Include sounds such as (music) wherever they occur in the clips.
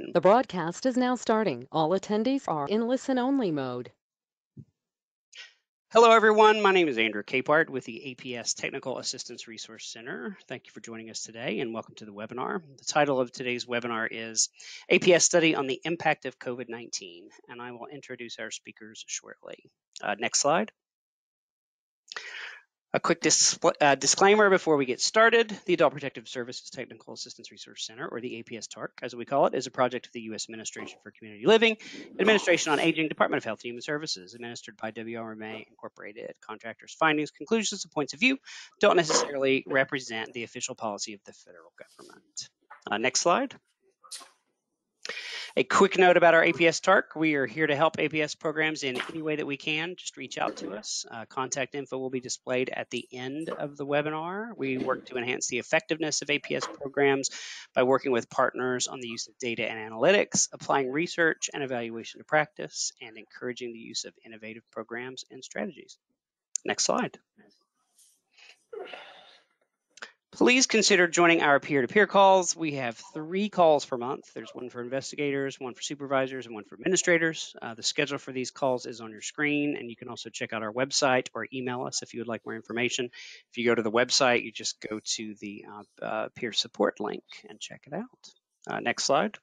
The broadcast is now starting. All attendees are in listen-only mode. Hello, everyone. My name is Andrew Capehart with the APS Technical Assistance Resource Center. Thank you for joining us today and welcome to the webinar. The title of today's webinar is APS Study on the Impact of COVID-19, and I will introduce our speakers shortly. Uh, next slide. A quick uh, disclaimer before we get started. The Adult Protective Services Technical Assistance Research Center, or the APS TARC, as we call it, is a project of the U.S. Administration for Community Living, Administration on Aging, Department of Health and Human Services, administered by WRMA Incorporated. Contractors' findings, conclusions, and points of view don't necessarily represent the official policy of the federal government. Uh, next slide. A quick note about our APS TARC. We are here to help APS programs in any way that we can. Just reach out to us. Uh, contact info will be displayed at the end of the webinar. We work to enhance the effectiveness of APS programs by working with partners on the use of data and analytics, applying research and evaluation to practice, and encouraging the use of innovative programs and strategies. Next slide. Please consider joining our peer-to-peer calls. We have three calls per month. There's one for investigators, one for supervisors, and one for administrators. Uh, the schedule for these calls is on your screen, and you can also check out our website or email us if you would like more information. If you go to the website, you just go to the uh, uh, peer support link and check it out. Uh, next slide.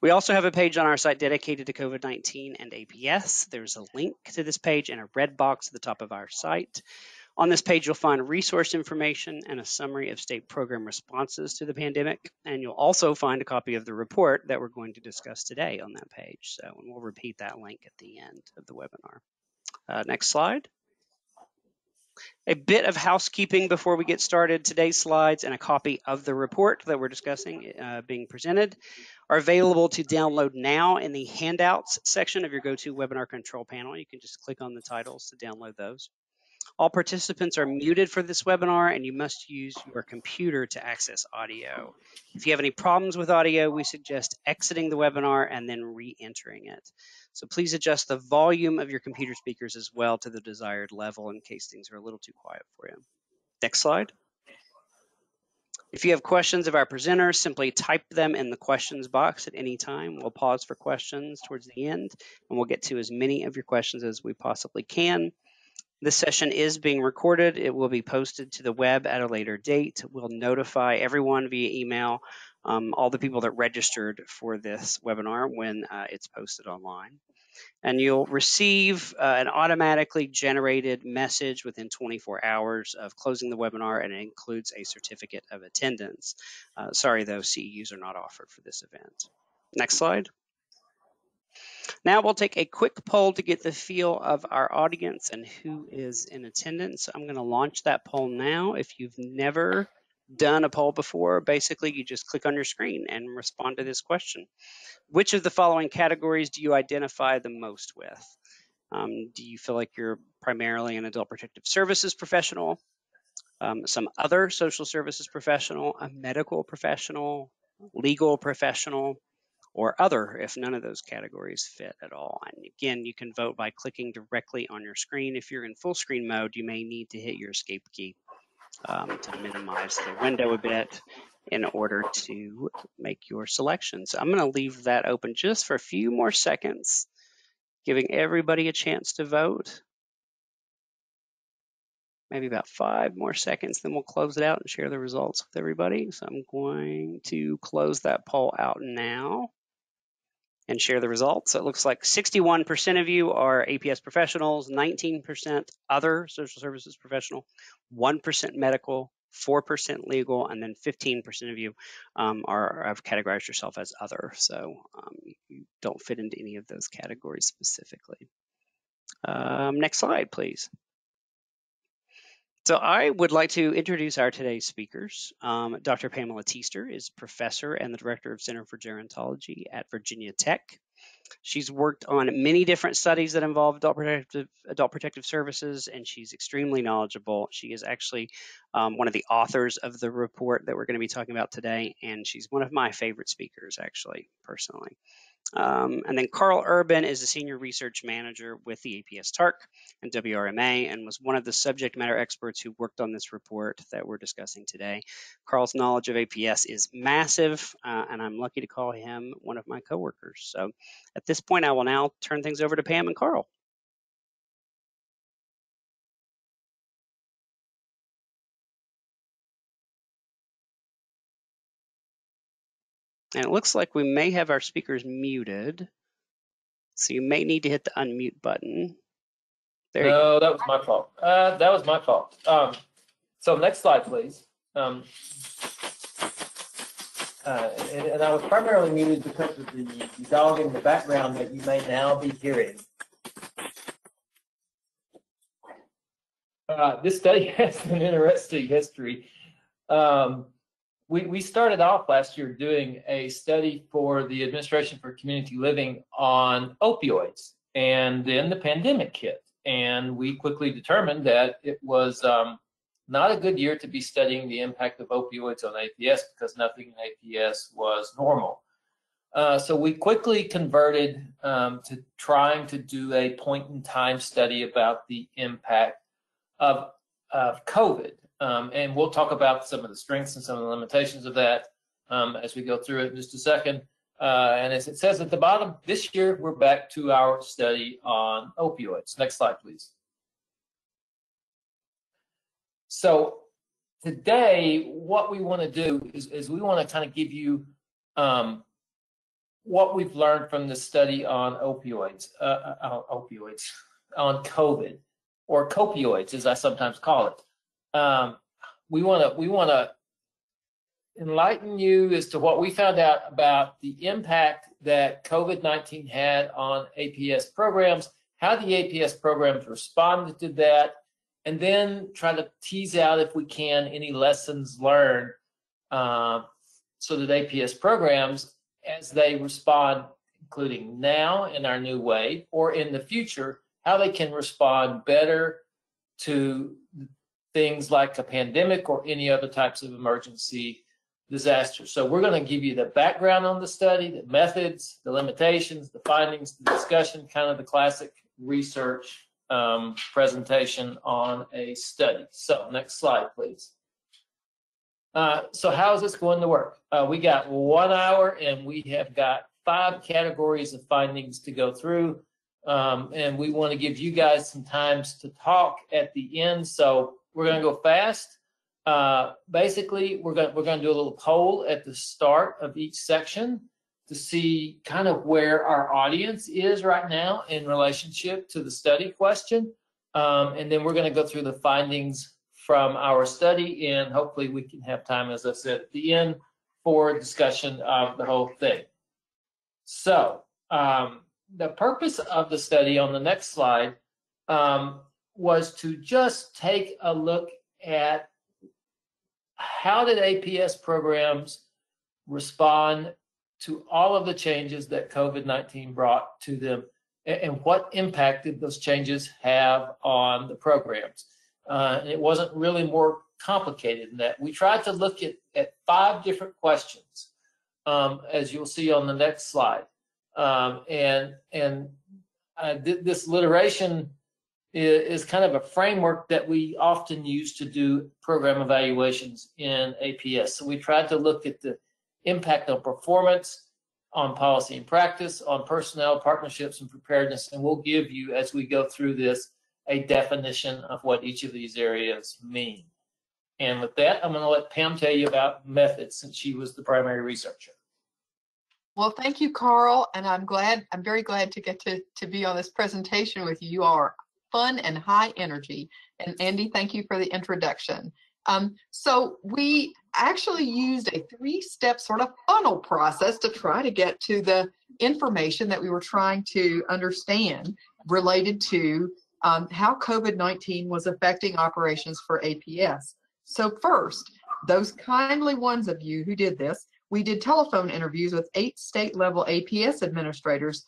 We also have a page on our site dedicated to COVID-19 and APS. There's a link to this page in a red box at the top of our site. On this page, you'll find resource information and a summary of state program responses to the pandemic. And you'll also find a copy of the report that we're going to discuss today on that page. So, and we'll repeat that link at the end of the webinar. Uh, next slide. A bit of housekeeping before we get started. Today's slides and a copy of the report that we're discussing uh, being presented are available to download now in the handouts section of your GoToWebinar control panel. You can just click on the titles to download those. All participants are muted for this webinar and you must use your computer to access audio. If you have any problems with audio, we suggest exiting the webinar and then re-entering it. So please adjust the volume of your computer speakers as well to the desired level in case things are a little too quiet for you. Next slide. If you have questions of our presenters, simply type them in the questions box at any time. We'll pause for questions towards the end, and we'll get to as many of your questions as we possibly can. This session is being recorded. It will be posted to the web at a later date. We'll notify everyone via email, um, all the people that registered for this webinar when uh, it's posted online. And you'll receive uh, an automatically generated message within 24 hours of closing the webinar, and it includes a certificate of attendance. Uh, sorry, though, CEUs are not offered for this event. Next slide. Now we'll take a quick poll to get the feel of our audience and who is in attendance. I'm going to launch that poll now. If you've never done a poll before, basically you just click on your screen and respond to this question. Which of the following categories do you identify the most with? Um, do you feel like you're primarily an adult protective services professional, um, some other social services professional, a medical professional, legal professional, or other if none of those categories fit at all. And again, you can vote by clicking directly on your screen. If you're in full screen mode, you may need to hit your escape key um, to minimize the window a bit in order to make your selections. I'm going to leave that open just for a few more seconds, giving everybody a chance to vote. Maybe about five more seconds, then we'll close it out and share the results with everybody. So I'm going to close that poll out now and share the results. So it looks like 61% of you are APS professionals, 19% other social services professional, 1% medical, 4% legal, and then 15% of you um, are have categorized yourself as other. So um, you don't fit into any of those categories specifically. Um, next slide, please. So I would like to introduce our today's speakers. Um, Dr. Pamela Teaster is professor and the director of Center for Gerontology at Virginia Tech. She's worked on many different studies that involve adult protective, adult protective services, and she's extremely knowledgeable. She is actually um, one of the authors of the report that we're going to be talking about today, and she's one of my favorite speakers, actually, personally. Um, and then Carl Urban is a senior research manager with the APS TARC and WRMA and was one of the subject matter experts who worked on this report that we're discussing today. Carl's knowledge of APS is massive, uh, and I'm lucky to call him one of my coworkers. So at this point, I will now turn things over to Pam and Carl. And it looks like we may have our speakers muted. So you may need to hit the unmute button. There no, that was my fault. Uh, that was my fault. Um, so next slide, please. Um, uh, and, and, I was primarily muted because of the, the dog in the background that you may now be hearing. Uh, this study (laughs) has an interesting history. Um, we, we started off last year doing a study for the Administration for Community Living on opioids, and then the pandemic hit, and we quickly determined that it was um, not a good year to be studying the impact of opioids on APS because nothing in APS was normal. Uh, so we quickly converted um, to trying to do a point in time study about the impact of, of COVID. Um, and we'll talk about some of the strengths and some of the limitations of that um, as we go through it in just a second. Uh, and as it says at the bottom, this year we're back to our study on opioids. Next slide, please. So today, what we want to do is, is we want to kind of give you um, what we've learned from the study on opioids, uh, uh, uh opioids, on COVID, or copioids, as I sometimes call it um, we want to we want to enlighten you as to what we found out about the impact that COVID-19 had on APS programs, how the APS programs responded to that, and then try to tease out, if we can, any lessons learned uh, so that APS programs, as they respond, including now in our new way or in the future, how they can respond better to things like a pandemic or any other types of emergency disasters. So we're going to give you the background on the study, the methods, the limitations, the findings, the discussion, kind of the classic research um, presentation on a study. So next slide, please. Uh, so how is this going to work? Uh, we got one hour and we have got five categories of findings to go through. Um, and we want to give you guys some times to talk at the end. So we're going to go fast. Uh, basically, we're going we're going to do a little poll at the start of each section to see kind of where our audience is right now in relationship to the study question, um, and then we're going to go through the findings from our study, and hopefully we can have time, as I said at the end, for discussion of the whole thing. So um, the purpose of the study on the next slide um, was to just take a look at how did APS programs respond to all of the changes that COVID-19 brought to them and what impact did those changes have on the programs. Uh, it wasn't really more complicated than that. We tried to look at, at five different questions, um, as you'll see on the next slide. Um, and and uh, th this literation is kind of a framework that we often use to do program evaluations in APS. So we tried to look at the impact on performance, on policy and practice, on personnel, partnerships, and preparedness. And we'll give you, as we go through this, a definition of what each of these areas mean. And with that, I'm going to let Pam tell you about methods since she was the primary researcher. Well, thank you, Carl, and I'm glad, I'm very glad to get to, to be on this presentation with you. You are fun and high energy. And Andy, thank you for the introduction. Um, so we actually used a three-step sort of funnel process to try to get to the information that we were trying to understand related to um, how COVID-19 was affecting operations for APS. So first, those kindly ones of you who did this, we did telephone interviews with eight state level APS administrators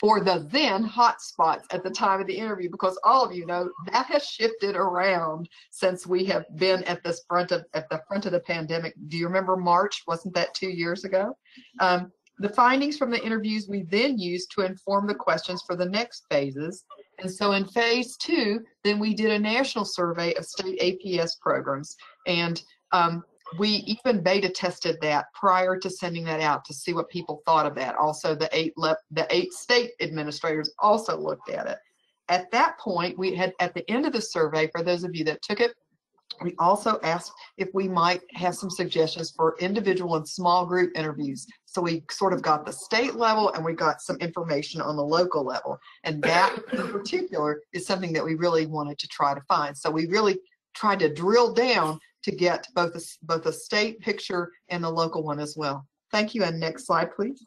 for the then hotspots at the time of the interview, because all of you know that has shifted around since we have been at this front of at the front of the pandemic. Do you remember March? Wasn't that two years ago? Um, the findings from the interviews we then used to inform the questions for the next phases. And so in phase two, then we did a national survey of state APS programs. And um, we even beta tested that prior to sending that out to see what people thought of that. Also, the eight the eight state administrators also looked at it. At that point, we had at the end of the survey, for those of you that took it, we also asked if we might have some suggestions for individual and small group interviews. So we sort of got the state level and we got some information on the local level. And that in particular is something that we really wanted to try to find. So we really tried to drill down to get both the, both the state picture and the local one as well. Thank you. And next slide, please.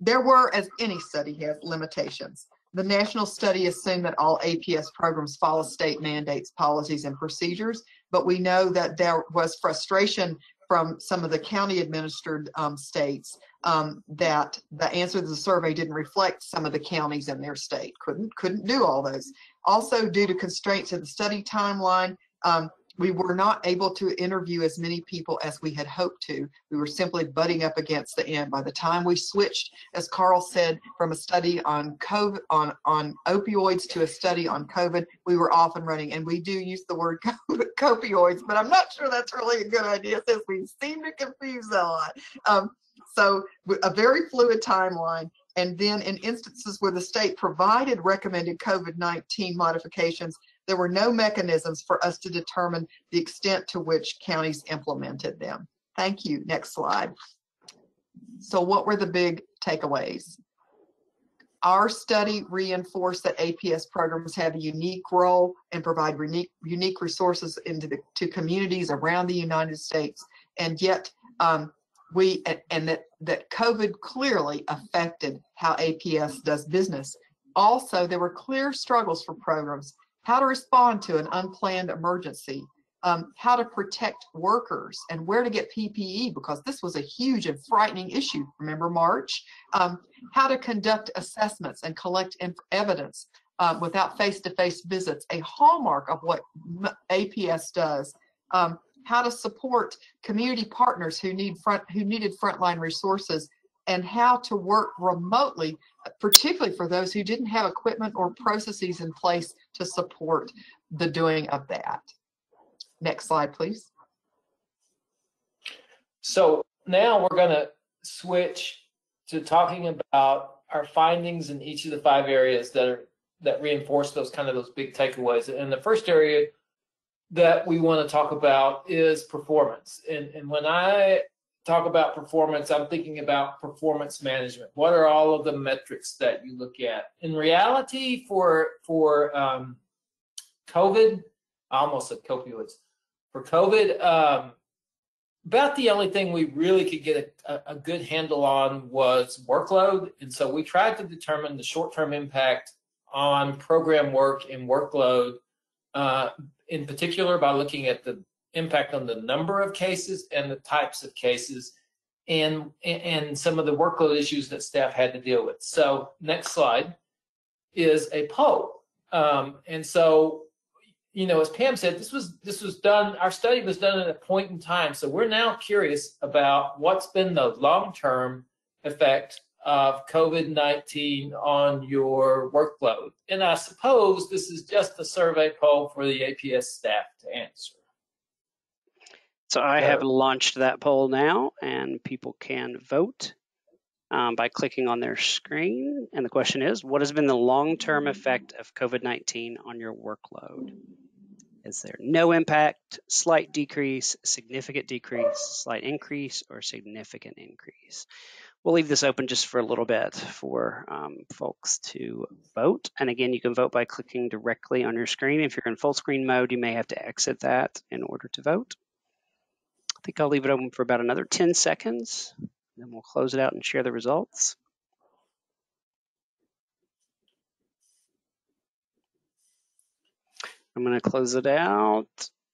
There were, as any study has, limitations. The national study assumed that all APS programs follow state mandates, policies, and procedures, but we know that there was frustration from some of the county administered um, states um, that the answer to the survey didn't reflect some of the counties in their state. Couldn't couldn't do all those. Also, due to constraints of the study timeline, um, we were not able to interview as many people as we had hoped to. We were simply butting up against the end. By the time we switched, as Carl said, from a study on COVID, on, on opioids to a study on COVID, we were off and running. And we do use the word (laughs) opioids, but I'm not sure that's really a good idea since we seem to confuse a lot. Um, so a very fluid timeline. And then in instances where the state provided recommended COVID-19 modifications, there were no mechanisms for us to determine the extent to which counties implemented them. Thank you. Next slide. So what were the big takeaways? Our study reinforced that APS programs have a unique role and provide unique, unique resources into the, to communities around the United States. And yet um, we, and that, that COVID clearly affected how APS does business. Also, there were clear struggles for programs how to respond to an unplanned emergency, um, how to protect workers and where to get PPE because this was a huge and frightening issue. Remember March? Um, how to conduct assessments and collect evidence uh, without face-to-face -face visits, a hallmark of what APS does. Um, how to support community partners who need front who needed frontline resources and how to work remotely, particularly for those who didn't have equipment or processes in place to support the doing of that. Next slide, please. So now we're going to switch to talking about our findings in each of the five areas that are that reinforce those kind of those big takeaways. And the first area that we want to talk about is performance. And, and when I talk about performance, I'm thinking about performance management. What are all of the metrics that you look at? In reality, for for um, COVID, I almost said opioids. For COVID, um, about the only thing we really could get a, a, good handle on was workload, and so we tried to determine the short-term impact on program work and workload, uh, in particular by looking at the impact on the number of cases and the types of cases and and some of the workload issues that staff had to deal with. So next slide is a poll. Um, and so, you know, as Pam said, this was this was done, our study was done at a point in time. So we're now curious about what's been the long-term effect of COVID-19 on your workload. And I suppose this is just a survey poll for the APS staff to answer. So I have launched that poll now, and people can vote um, by clicking on their screen. And the question is, what has been the long-term effect of COVID-19 on your workload? Is there no impact, slight decrease, significant decrease, slight increase, or significant increase? We'll leave this open just for a little bit for um, folks to vote. And again, you can vote by clicking directly on your screen. If you're in full screen mode, you may have to exit that in order to vote I think I'll leave it open for about another 10 seconds. Then we'll close it out and share the results. I'm going to close it out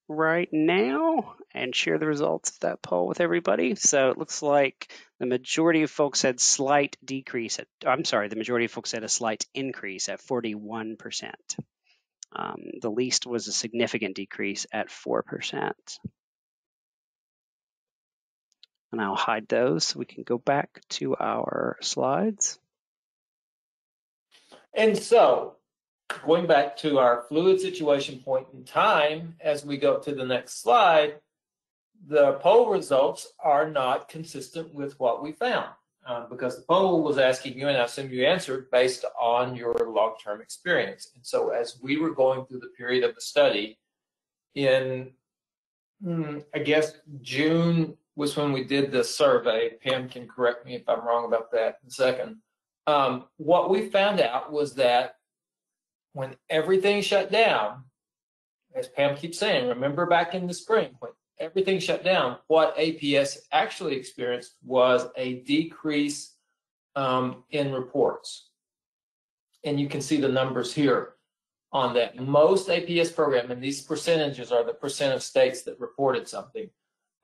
right now and share the results of that poll with everybody. So it looks like the majority of folks had slight decrease at, I'm sorry, the majority of folks had a slight increase at 41%. Um, the least was a significant decrease at 4%. And I'll hide those so we can go back to our slides. And so, going back to our fluid situation point in time, as we go to the next slide, the poll results are not consistent with what we found. Um, because the poll was asking you, and I assume you answered based on your long-term experience. And so as we were going through the period of the study, in, hmm, I guess, June was when we did the survey. Pam can correct me if I'm wrong about that in a second. Um, what we found out was that when everything shut down, as Pam keeps saying, remember back in the spring when everything shut down, what APS actually experienced was a decrease um, in reports. And you can see the numbers here on that. Most APS program, and these percentages are the percent of states that reported something.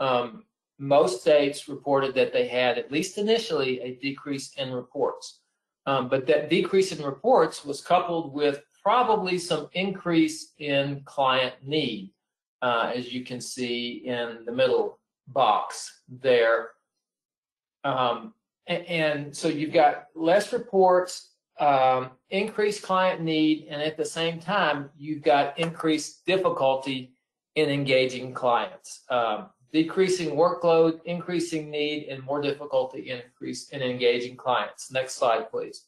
Um, most states reported that they had, at least initially, a decrease in reports. Um, but that decrease in reports was coupled with probably some increase in client need, uh, as you can see in the middle box there. Um, and, and, so you've got less reports, um, increased client need, and at the same time, you've got increased difficulty in engaging clients. Um, decreasing workload, increasing need, and more difficulty in increase in engaging clients. Next slide, please.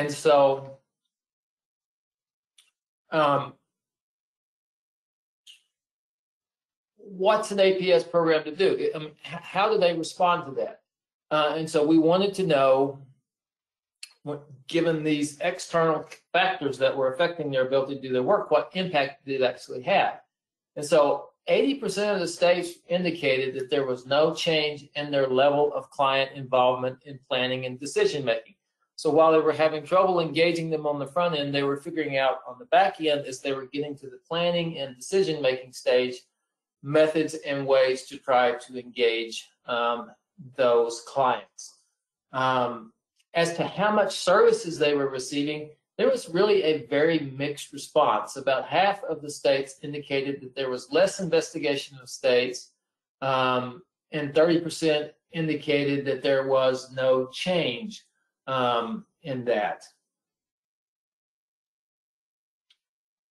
And so, um, what's an APS program to do? How do they respond to that? Uh, and so we wanted to know given these external factors that were affecting their ability to do their work, what impact did it actually have? And so 80% of the states indicated that there was no change in their level of client involvement in planning and decision making. So while they were having trouble engaging them on the front end, they were figuring out on the back end as they were getting to the planning and decision making stage methods and ways to try to engage um, those clients. Um, as to how much services they were receiving, there was really a very mixed response. About half of the states indicated that there was less investigation of states, um, and 30% indicated that there was no change um, in that.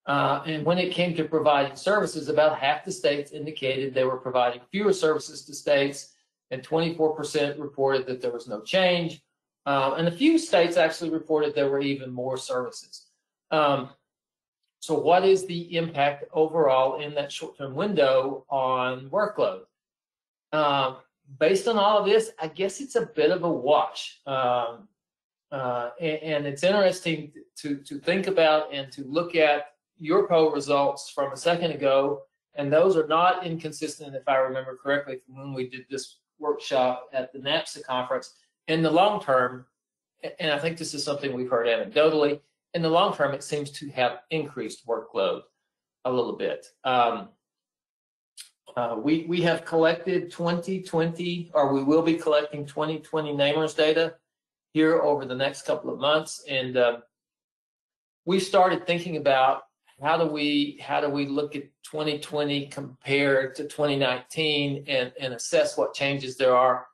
Uh, and when it came to providing services, about half the states indicated they were providing fewer services to states, and 24% reported that there was no change. Um, and a few states actually reported there were even more services. Um, so what is the impact overall in that short-term window on workload? Um, based on all of this, I guess it's a bit of a wash. Um, uh, and, and, it's interesting to, to think about and to look at your poll results from a second ago, and those are not inconsistent, if I remember correctly, from when we did this workshop at the NAPSA conference in the long term, and I think this is something we've heard anecdotally, in the long term, it seems to have increased workload a little bit. Um, uh, we, we have collected 2020, or we will be collecting 2020 NAMRS data here over the next couple of months. And uh, we started thinking about how do we how do we look at 2020 compared to 2019 and, and assess what changes there are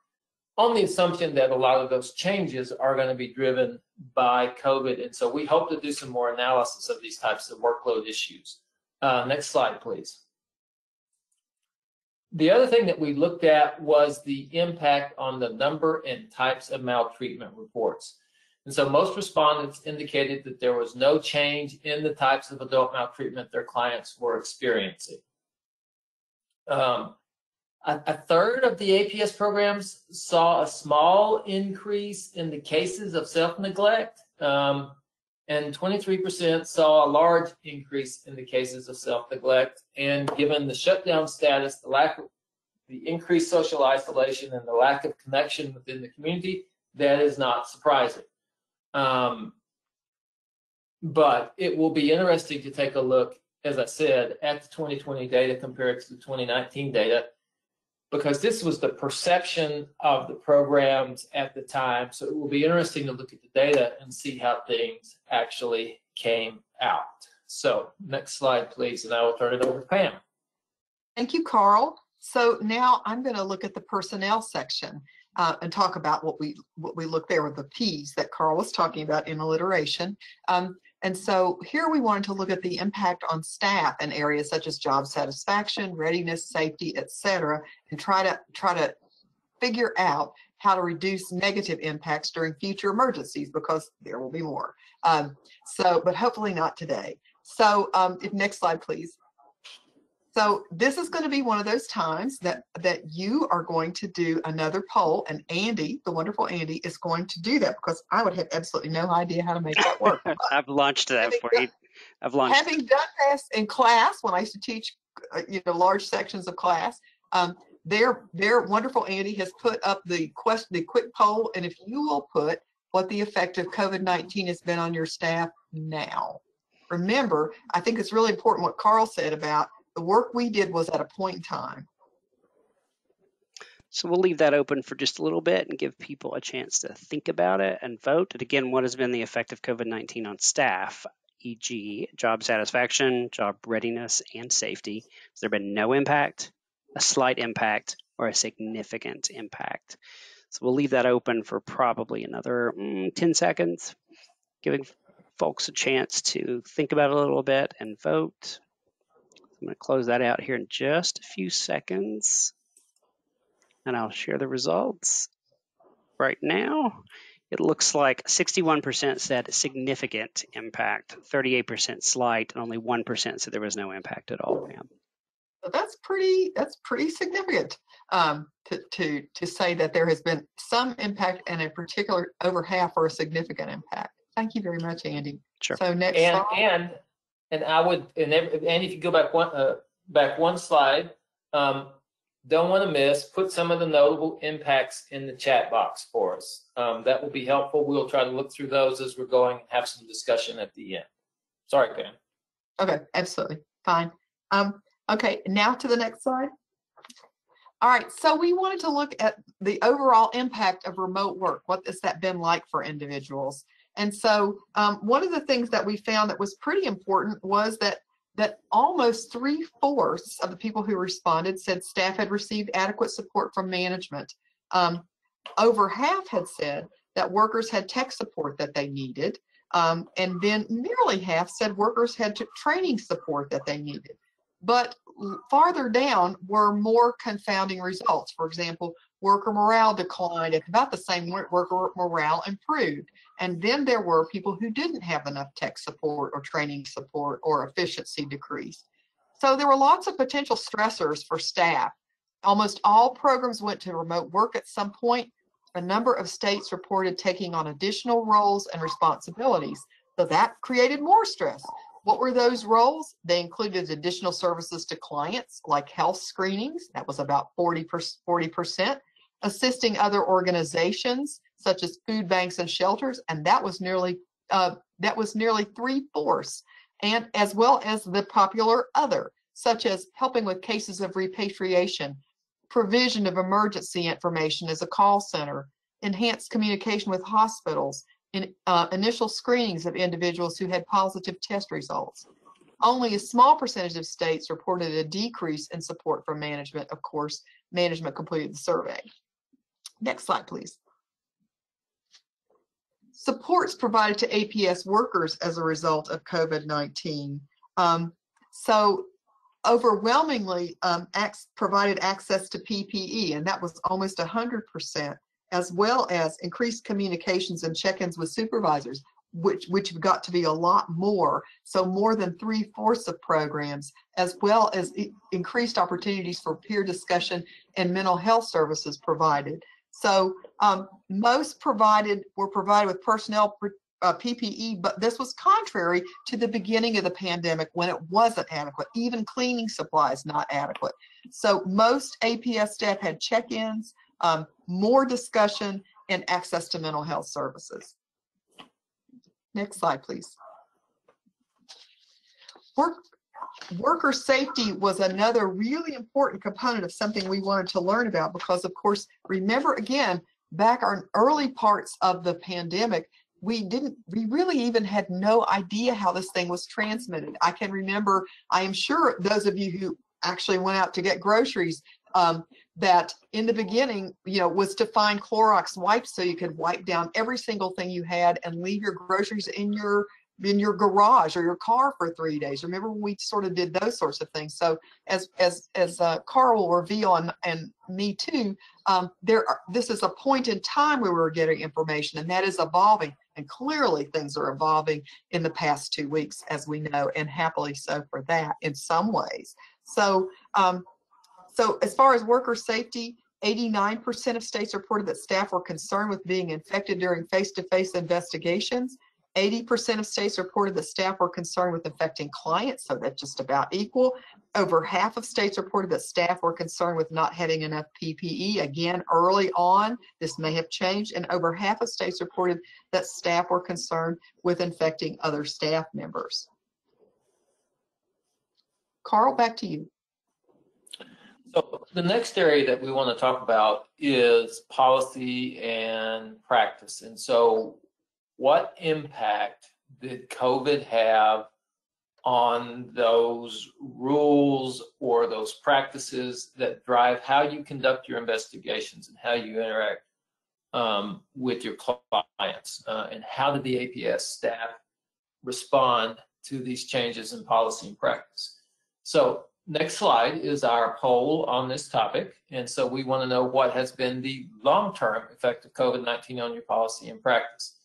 on the assumption that a lot of those changes are going to be driven by COVID. And so we hope to do some more analysis of these types of workload issues. Uh, next slide, please. The other thing that we looked at was the impact on the number and types of maltreatment reports. And so most respondents indicated that there was no change in the types of adult maltreatment their clients were experiencing. Um, a, a third of the APS programs saw a small increase in the cases of self-neglect, um, and 23% saw a large increase in the cases of self-neglect. And given the shutdown status, the lack of the increased social isolation and the lack of connection within the community, that is not surprising. Um, but it will be interesting to take a look, as I said, at the 2020 data compared to the 2019 data, because this was the perception of the programs at the time. So it will be interesting to look at the data and see how things actually came out. So next slide, please, and I will turn it over to Pam. Thank you, Carl. So now I'm going to look at the personnel section uh, and talk about what we what we look there with the P's that Carl was talking about in alliteration. Um, and so here we wanted to look at the impact on staff in areas such as job satisfaction, readiness, safety, et cetera, and try to try to figure out how to reduce negative impacts during future emergencies because there will be more. Um, so, but hopefully not today. So um, if next slide, please. So this is going to be one of those times that that you are going to do another poll, and Andy, the wonderful Andy, is going to do that because I would have absolutely no idea how to make that work. (laughs) I've launched that Having for done- you. I've launched. Having done this in class when I used to teach, uh, you know, large sections of class, um, their their wonderful Andy has put up the question, the quick poll, and if you will put what the effect of COVID-19 has been on your staff now. Remember, I think it's really important what Carl said about the work we did was at a point in time. So we'll leave that open for just a little bit and give people a chance to think about it and vote. And again, what has been the effect of COVID 19 on staff, e.g., job satisfaction, job readiness, and safety? Has there been no impact, a slight impact, or a significant impact? So we'll leave that open for probably another mm, 10 seconds, giving folks a chance to think about it a little bit and vote. I'm going to close that out here in just a few seconds and I'll share the results. Right now, it looks like 61% said significant impact, 38% slight, and only 1% said there was no impact at all, Pam. So that's pretty that's pretty significant um, to to to say that there has been some impact and in particular over half or a significant impact. Thank you very much, Andy. Sure. So next And, slide. and, and I would, and every- and if you go back one, uh, back one slide, um, don't want to miss, put some of the notable impacts in the chat box for us. Um, that will be helpful. We'll try to look through those as we're going, have some discussion at the end. Sorry, Pam. Okay, absolutely. Fine. Um, okay, now to the next slide. All right, so we wanted to look at the overall impact of remote work. What has that been like for individuals? And so um, one of the things that we found that was pretty important was that that almost three fourths of the people who responded said staff had received adequate support from management. Um, over half had said that workers had tech support that they needed. Um, and then nearly half said workers had training support that they needed. But farther down were more confounding results. For example, worker morale declined at about the same worker morale improved. And then there were people who didn't have enough tech support or training support or efficiency decrease. So there were lots of potential stressors for staff. Almost all programs went to remote work at some point. A number of states reported taking on additional roles and responsibilities. So that created more stress. What were those roles? They included additional services to clients like health screenings, that was about 40%, 40 percent, assisting other organizations such as food banks and shelters, and that was nearly uh, that was nearly three fourths, and as well as the popular other, such as helping with cases of repatriation, provision of emergency information as a call center, enhanced communication with hospitals, in, uh, initial screenings of individuals who had positive test results. Only a small percentage of states reported a decrease in support from management. Of course, management completed the survey. Next slide, please. Supports provided to APS workers as a result of COVID-19. Um, so overwhelmingly um, provided access to PPE, and that was almost 100%, as well as increased communications and check-ins with supervisors, which, which got to be a lot more. So more than three-fourths of programs, as well as increased opportunities for peer discussion and mental health services provided. So um, most provided were provided with personnel uh, PPE, but this was contrary to the beginning of the pandemic when it wasn't adequate, even cleaning supplies not adequate. So most APS staff had check-ins, um, more discussion, and access to mental health services. Next slide, please. work, worker safety was another really important component of something we wanted to learn about because of course, remember again, back in early parts of the pandemic, we didn't, we really even had no idea how this thing was transmitted. I can remember, I am sure those of you who actually went out to get groceries, um, that in the beginning, you know, was to find Clorox wipes so you could wipe down every single thing you had and leave your groceries in your in your garage or your car for three days. Remember when we sort of did those sorts of things. So as as as uh, Carl will reveal and, and me too, um, there are, this is a point in time where we're getting information and that is evolving. And clearly things are evolving in the past two weeks, as we know, and happily so for that in some ways. So um, so as far as worker safety, 89% of states reported that staff were concerned with being infected during face-to-face investigations. 80% of states reported that staff were concerned with infecting clients, so that's just about equal. Over half of states reported that staff were concerned with not having enough PPE. Again, early on, this may have changed, and over half of states reported that staff were concerned with infecting other staff members. Carl, back to you. So the next area that we want to talk about is policy and practice. And so what impact did COVID have on those rules or those practices that drive how you conduct your investigations and how you interact um, with your clients? Uh, and how did the APS staff respond to these changes in policy and practice? So next slide is our poll on this topic. And so we want to know what has been the long-term effect of COVID-19 on your policy and practice.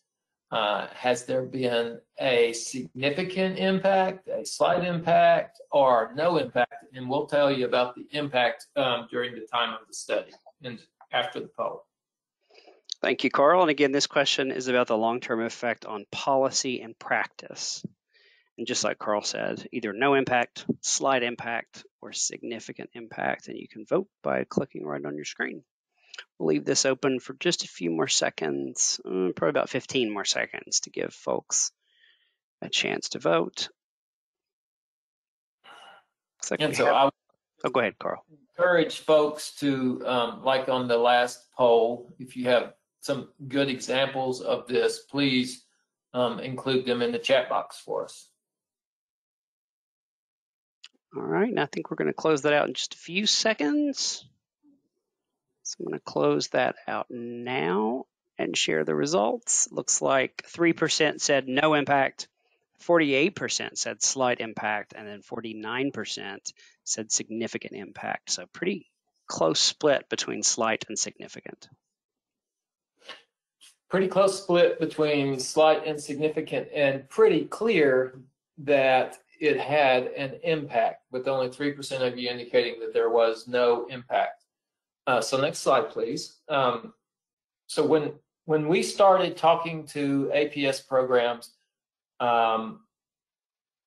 Uh, has there been a significant impact, a slight impact, or no impact? And we'll tell you about the impact um, during the time of the study and after the poll. Thank you, Carl. And again, this question is about the long-term effect on policy and practice. And just like Carl said, either no impact, slight impact, or significant impact. And you can vote by clicking right on your screen. We'll leave this open for just a few more seconds, uh, probably about 15 more seconds to give folks a chance to vote. Like and so have... oh, go ahead, Carl. Encourage folks to, um, like on the last poll, if you have some good examples of this, please um, include them in the chat box for us. All right, and I think we're going to close that out in just a few seconds. So I'm going to close that out now and share the results. Looks like 3% said no impact, 48% said slight impact, and then 49% said significant impact. So pretty close split between slight and significant. Pretty close split between slight and significant, and pretty clear that it had an impact, with only 3% of you indicating that there was no impact. Uh, so next slide, please. Um, so when when we started talking to APS programs um,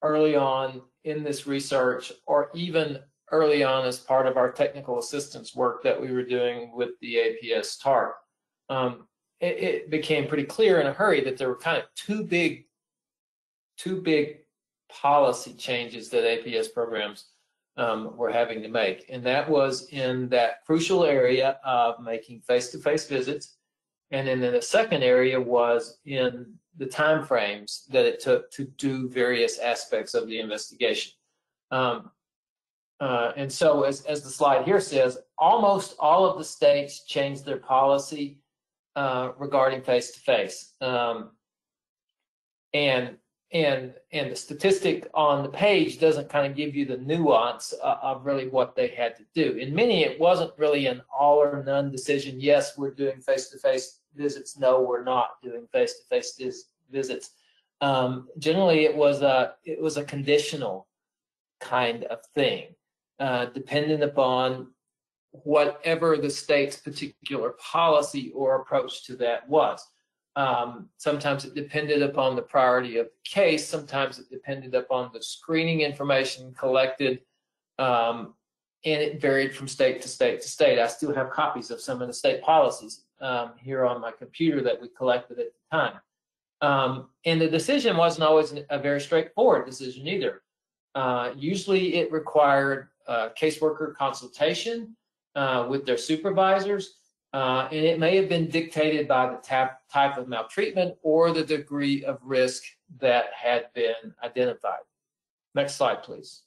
early on in this research, or even early on as part of our technical assistance work that we were doing with the APS TARC, um, it, it became pretty clear in a hurry that there were kind of two big, two big policy changes that APS programs um, were having to make. And that was in that crucial area of making face-to-face visits. And then the second area was in the time frames that it took to do various aspects of the investigation. Um, uh, and so as, as the slide here says, almost all of the states changed their policy uh, regarding face-to-face. Um, and and and the statistic on the page doesn't kind of give you the nuance uh, of really what they had to do. In many, it wasn't really an all or none decision. Yes, we're doing face-to-face visits. No, we're not doing face-to-face visits. Um, generally, it was a it was a conditional kind of thing, uh, dependent upon whatever the state's particular policy or approach to that was. Um, sometimes it depended upon the priority of the case. Sometimes it depended upon the screening information collected. Um, and it varied from state to state to state. I still have copies of some of the state policies um, here on my computer that we collected at the time. Um, and the decision wasn't always a very straightforward decision either. Uh, usually it required caseworker consultation uh, with their supervisors, uh, and it may have been dictated by the tap, type of maltreatment or the degree of risk that had been identified. Next slide, please.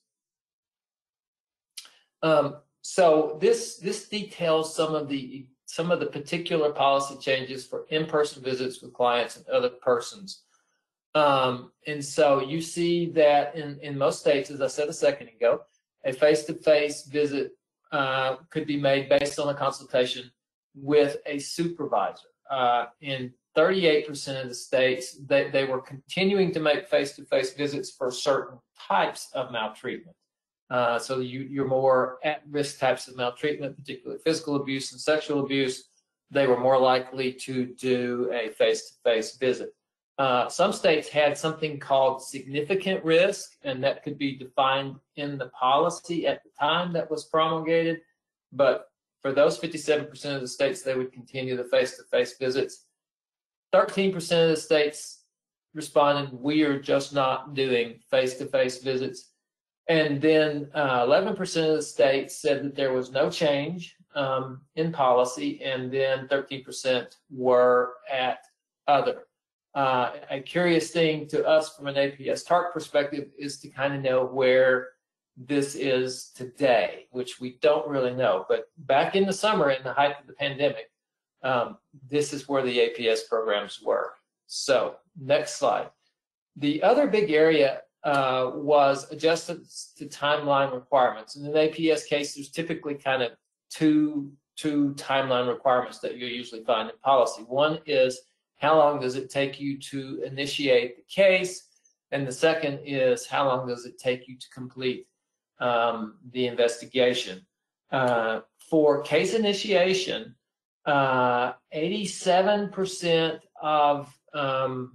Um, so this this details some of the some of the particular policy changes for in-person visits with clients and other persons. Um, and so you see that in, in most states, as I said a second ago, a face-to-face visit uh, could be made based on a consultation with a supervisor. Uh, in 38% of the states, they, they were continuing to make face-to-face visits for certain types of maltreatment. Uh, so you, you're more at-risk types of maltreatment, particularly physical abuse and sexual abuse. They were more likely to do a face-to-face visit. Uh, some states had something called significant risk, and that could be defined in the policy at the time that was promulgated. But for those 57% of the states, they would continue the face-to-face visits. 13% of the states responded, we are just not doing face-to-face visits. And then uh, 11% of the states said that there was no change um, in policy, and then 13% were at other. Uh, a curious thing to us from an APS TARC perspective is to kind of know where this is today, which we don't really know. But back in the summer, in the height of the pandemic, um, this is where the APS programs were. So next slide. The other big area uh, was adjustments to timeline requirements. In an APS case, there's typically kind of two, two timeline requirements that you usually find in policy. One is how long does it take you to initiate the case? And the second is how long does it take you to complete um, the investigation? Uh, for case initiation, 87% uh, of um,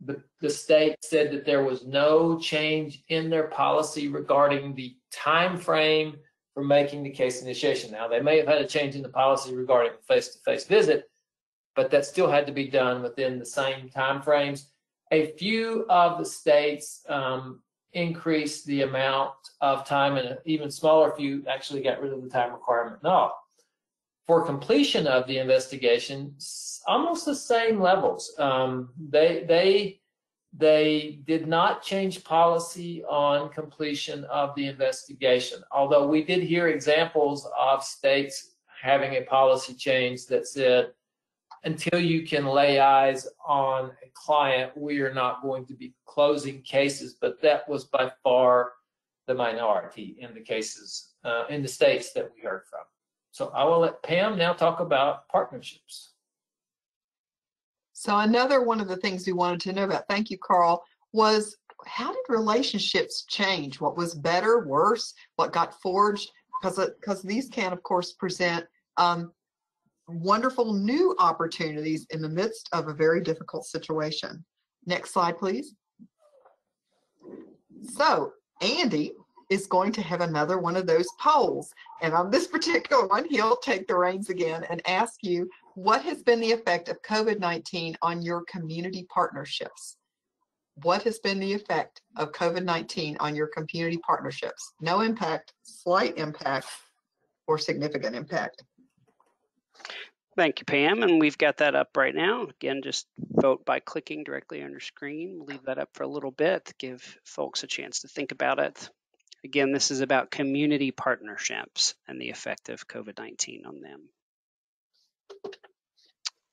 the, the state said that there was no change in their policy regarding the time frame for making the case initiation. Now, they may have had a change in the policy regarding the face-to-face visit, but that still had to be done within the same time frames. A few of the states um, increased the amount of time, and even smaller if you actually got rid of the time requirement. No, for completion of the investigation, almost the same levels. Um, they they they did not change policy on completion of the investigation. Although we did hear examples of states having a policy change that said, until you can lay eyes on a client, we are not going to be closing cases. But that was by far the minority in the cases uh, in the states that we heard from. So I will let Pam now talk about partnerships. So another one of the things we wanted to know about, thank you, Carl, was how did relationships change? What was better, worse? What got forged? Because because these can, of course, present um, wonderful new opportunities in the midst of a very difficult situation. Next slide, please. So Andy is going to have another one of those polls. And on this (laughs) particular one, he'll take the reins again and ask you, what has been the effect of COVID-19 on your community partnerships? What has been the effect of COVID-19 on your community partnerships? No impact, slight impact, or significant impact. Thank you, Pam. And we've got that up right now. Again, just vote by clicking directly on your screen. We'll leave that up for a little bit to give folks a chance to think about it. Again, this is about community partnerships and the effect of COVID-19 on them.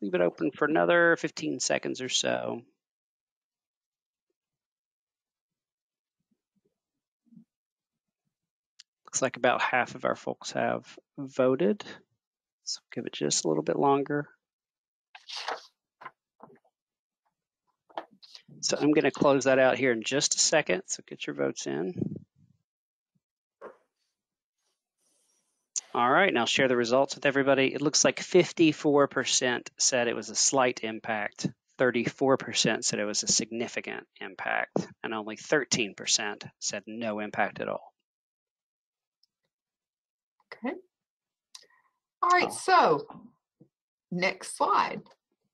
Leave it open for another 15 seconds or so. Looks like about half of our folks have voted. So give it just a little bit longer. So I'm going to close that out here in just a second. So get your votes in. All right, now share the results with everybody. It looks like 54% said it was a slight impact, 34% said it was a significant impact, and only 13% said no impact at all. Okay. All right, so next slide.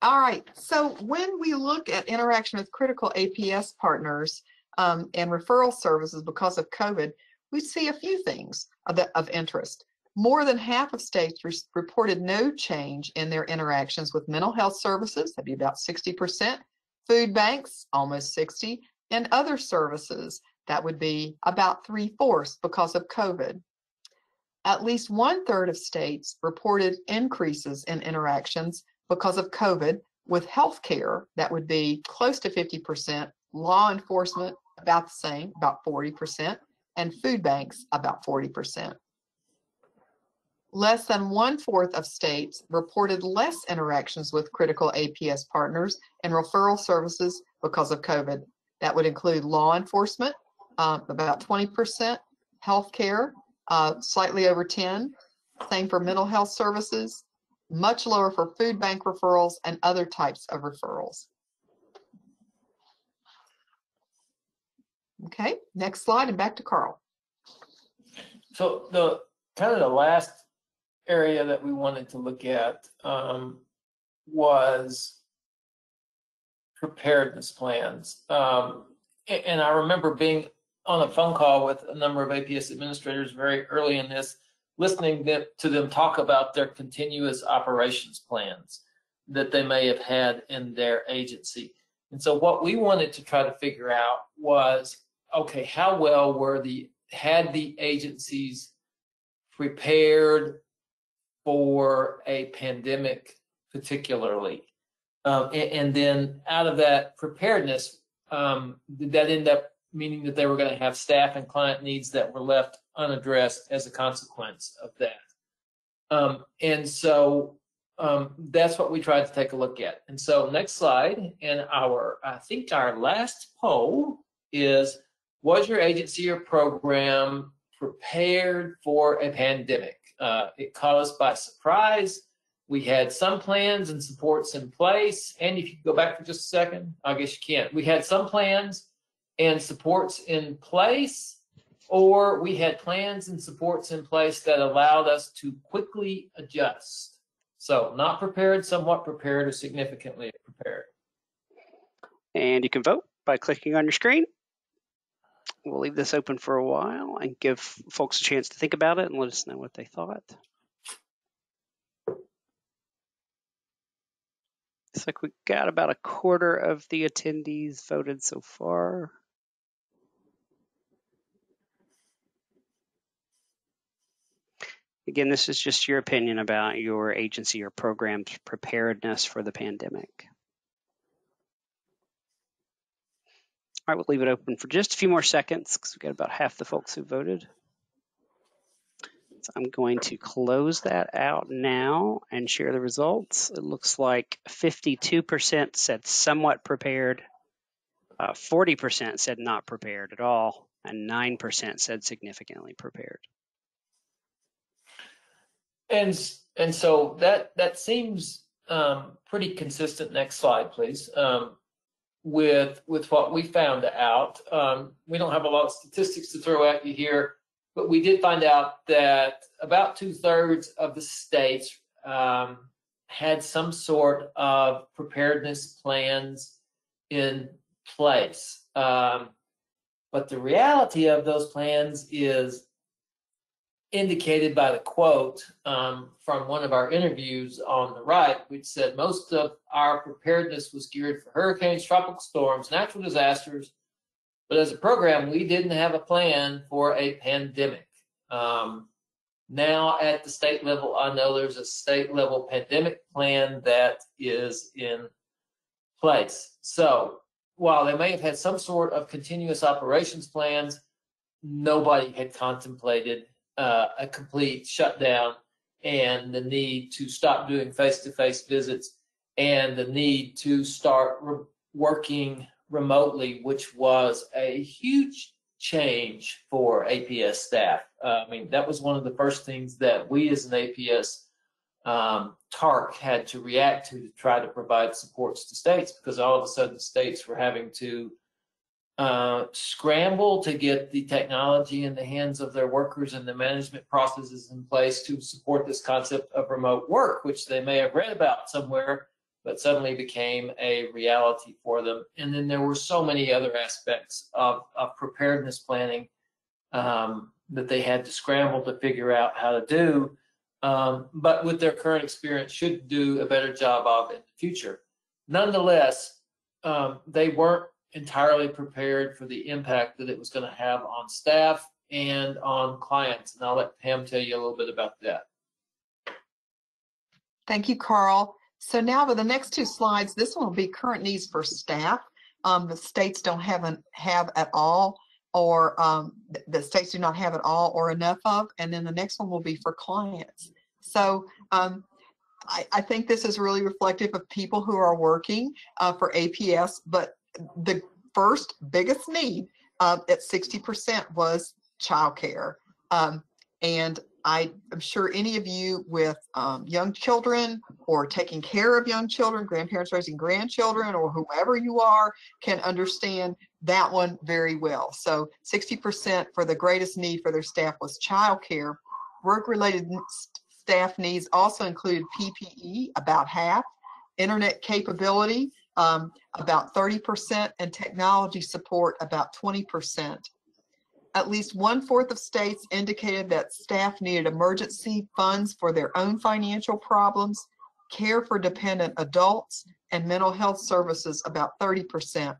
All right, so when we look at interaction with critical APS partners, um, and referral services because of COVID, we see a few things of, the, of interest. More than half of states re- reported no change in their interactions with mental health services, that'd be about 60%, food banks, almost 60, and other services, that would be about three fourths because of COVID. At least one third of states reported increases in interactions because of COVID with healthcare, that would be close to 50%, law enforcement, about the same, about 40%, and food banks, about 40%. Less than one fourth of states reported less interactions with critical APS partners and referral services because of COVID. That would include law enforcement, uh, about 20%, healthcare, uh, slightly over 10, same for mental health services, much lower for food bank referrals and other types of referrals. Okay, next slide and back to Carl. So the kind of the last area that we wanted to look at um, was preparedness plans. Um, and I remember being on a phone call with a number of APS administrators very early in this, listening to them talk about their continuous operations plans that they may have had in their agency. And so what we wanted to try to figure out was, okay, how well were the, had the agencies prepared for a pandemic particularly? Um, and, and then out of that preparedness, um, did that end up meaning that they were going to have staff and client needs that were left unaddressed as a consequence of that? Um, and so um, that's what we tried to take a look at. And so next slide, and our, I think our last poll is, was your agency or program prepared for a pandemic? Uh, it caught us by surprise. We had some plans and supports in place. And if you go back for just a second, I guess you can't. We had some plans and supports in place, or we had plans and supports in place that allowed us to quickly adjust. So not prepared, somewhat prepared, or significantly prepared. And you can vote by clicking on your screen. We'll leave this open for a while and give folks a chance to think about it and let us know what they thought. Looks like we got about a quarter of the attendees voted so far. Again, this is just your opinion about your agency or program's preparedness for the pandemic. All right, we'll leave it open for just a few more seconds because we've got about half the folks who voted. So I'm going to close that out now and share the results. It looks like 52% said somewhat prepared, uh, 40% said not prepared at all, and 9% said significantly prepared. And and so that that seems um, pretty consistent. Next slide, please. Um, with with what we found out, um, we don't have a lot of statistics to throw at you here, but we did find out that about two thirds of the states um, had some sort of preparedness plans in place. Um, but the reality of those plans is indicated by the quote um, from one of our interviews on the right, which said most of our preparedness was geared for hurricanes, tropical storms, natural disasters, but as a program, we didn't have a plan for a pandemic. Um, now at the state level, I know there's a state level pandemic plan that is in place. So while they may have had some sort of continuous operations plans, nobody had contemplated uh, a complete shutdown and the need to stop doing face-to-face visits and the need to start re- working remotely, which was a huge change for APS staff. Uh, I mean, that was one of the first things that we as an APS um, TARC had to react to to try to provide supports to states because all of a sudden states were having to uh, scramble to get the technology in the hands of their workers and the management processes in place to support this concept of remote work, which they may have read about somewhere, but suddenly became a reality for them. And then there were so many other aspects of, of preparedness planning um, that they had to scramble to figure out how to do, um, but with their current experience should do a better job of in the future. Nonetheless, um, they weren't entirely prepared for the impact that it was going to have on staff and on clients. And I'll let Pam tell you a little bit about that. Thank you, Carl. So now with the next two slides, this one will be current needs for staff. Um, the states don't have an, have at all, or um, the states do not have at all or enough of. And then the next one will be for clients. So um, I, I, think this is really reflective of people who are working uh, for APS, but the first biggest need uh, at 60% was childcare. Um, and I am sure any of you with um, young children or taking care of young children, grandparents raising grandchildren, or whoever you are, can understand that one very well. So 60% for the greatest need for their staff was childcare. Work-related staff needs also included PPE, about half, internet capability, um, about 30%, and technology support, about 20%. At least one fourth of states indicated that staff needed emergency funds for their own financial problems, care for dependent adults, and mental health services, about 30%.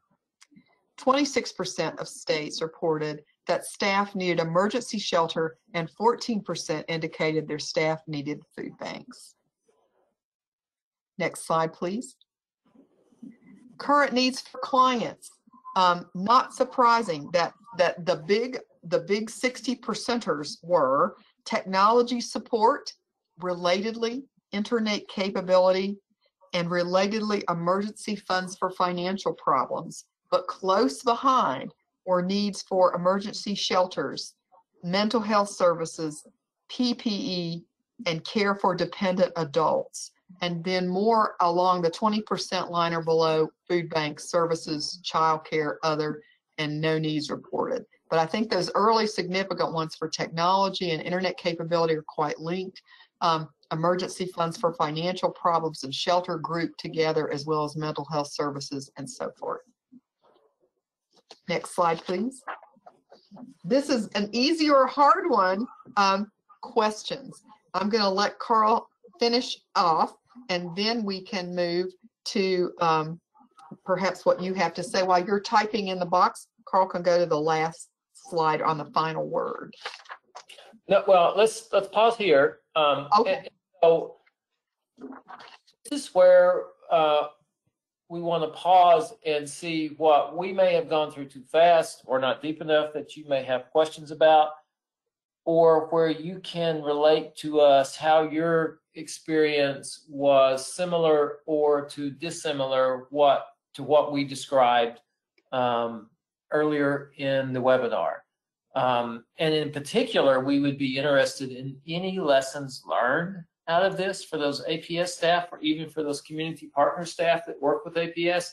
26% of states reported that staff needed emergency shelter, and 14% indicated their staff needed food banks. Next slide, please. Current needs for clients. Um, not surprising that that the big the big 60 percenters were technology support, relatedly internet capability, and relatedly emergency funds for financial problems. But close behind were needs for emergency shelters, mental health services, PPE, and care for dependent adults and then more along the 20% line or below food banks, services, childcare, other, and no needs reported. But I think those early significant ones for technology and internet capability are quite linked. Um, emergency funds for financial problems and shelter group together, as well as mental health services and so forth. Next slide, please. This is an easier or hard one. Um, questions. I'm going to let Carl finish off and then we can move to um, perhaps what you have to say while you're typing in the box. Carl can go to the last slide on the final word. No, well, let's let's pause here. Um, okay. So this is where uh, we want to pause and see what we may have gone through too fast or not deep enough that you may have questions about, or where you can relate to us how your experience was similar or to dissimilar what to what we described um, earlier in the webinar. Um, and in particular, we would be interested in any lessons learned out of this for those APS staff or even for those community partner staff that work with APS.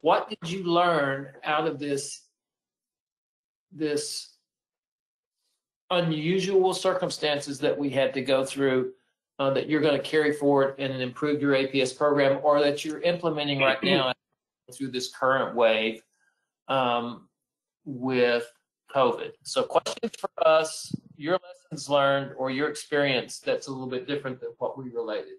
What did you learn out of this, this unusual circumstances that we had to go through uh, that you're going to carry forward and improve your APS program or that you're implementing right now through this current wave um, with COVID. So questions for us, your lessons learned or your experience that's a little bit different than what we related.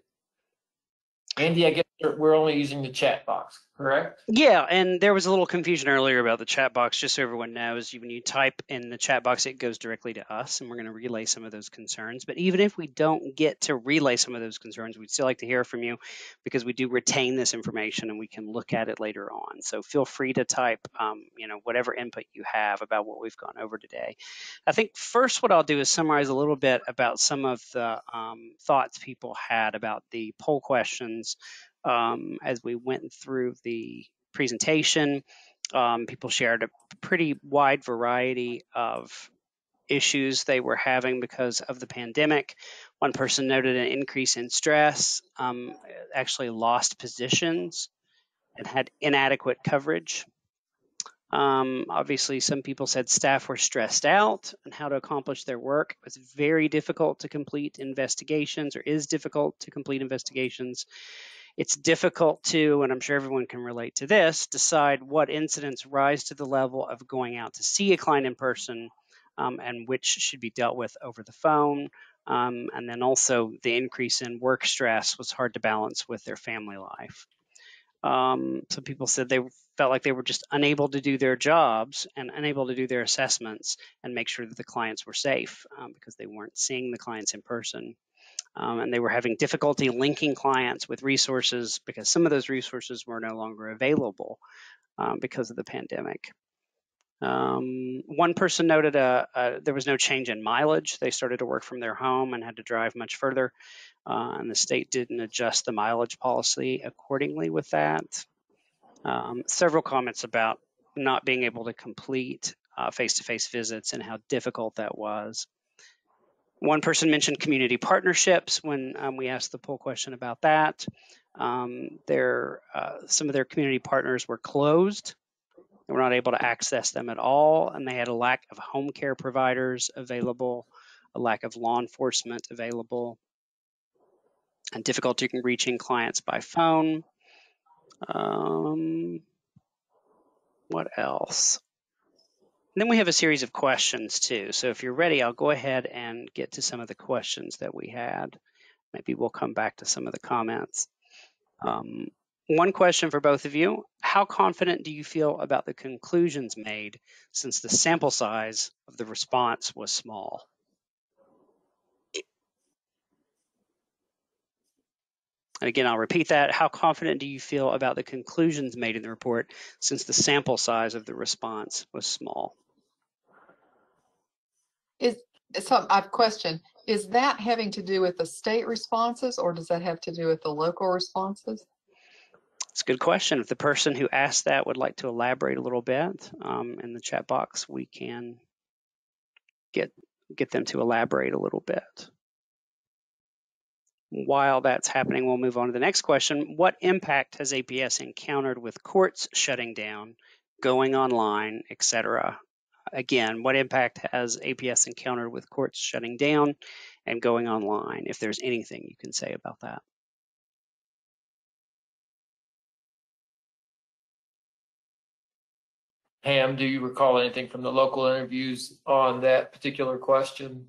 Andy, I guess we're only using the chat box, correct? Yeah, and there was a little confusion earlier about the chat box. Just so everyone knows, when you type in the chat box, it goes directly to us, and we're going to relay some of those concerns. But even if we don't get to relay some of those concerns, we'd still like to hear from you because we do retain this information and we can look at it later on. So feel free to type, um, you know, whatever input you have about what we've gone over today. I think first, what I'll do is summarize a little bit about some of the um, thoughts people had about the poll questions um, as we went through the presentation. Um, people shared a pretty wide variety of issues they were having because of the pandemic. One person noted an increase in stress, um, actually lost positions, and had inadequate coverage. Um, obviously, some people said staff were stressed out and how to accomplish their work. It was very difficult to complete investigations, or is difficult to complete investigations it's difficult to, and I'm sure everyone can relate to this, decide what incidents rise to the level of going out to see a client in person um, and which should be dealt with over the phone. Um, and then also the increase in work stress was hard to balance with their family life. Um, so people said they felt like they were just unable to do their jobs and unable to do their assessments and make sure that the clients were safe um, because they weren't seeing the clients in person. Um, and they were having difficulty linking clients with resources because some of those resources were no longer available um, because of the pandemic. Um, one person noted a, a, there was no change in mileage. They started to work from their home and had to drive much further, uh, and the state didn't adjust the mileage policy accordingly with that. Um, several comments about not being able to complete face to face visits and how difficult that was. One person mentioned community partnerships when um, we asked the poll question about that. Um, their, uh, some of their community partners were closed. They were not able to access them at all, and they had a lack of home care providers available, a lack of law enforcement available, and difficulty reaching clients by phone. Um, what else? And then we have a series of questions too. So if you're ready, I'll go ahead and get to some of the questions that we had. Maybe we'll come back to some of the comments. Um, one question for both of you. How confident do you feel about the conclusions made since the sample size of the response was small? And again, I'll repeat that. How confident do you feel about the conclusions made in the report since the sample size of the response was small? Is so I have a question. Is that having to do with the state responses or does that have to do with the local responses? It's a good question. If the person who asked that would like to elaborate a little bit um, in the chat box, we can get get them to elaborate a little bit. While that's happening, we'll move on to the next question. What impact has APS encountered with courts shutting down, going online, etc., again, what impact has APS encountered with courts shutting down and going online, if there's anything you can say about that? Pam, do you recall anything from the local interviews on that particular question?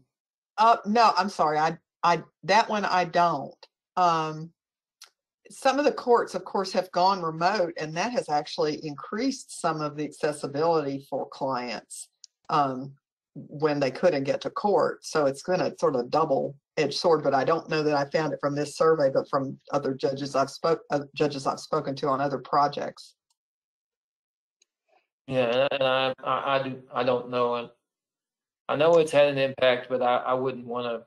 Uh, no, I'm sorry. I, I, that one I don't. Um, some of the courts, of course, have gone remote, and that has actually increased some of the accessibility for clients um, when they couldn't get to court. So it's going to sort of double edged sword, but I don't know that I found it from this survey, but from other judges I've spoke uh, judges I've spoken to on other projects. Yeah, and I, I, I do, I don't know. I know it's had an impact, but I, I wouldn't want to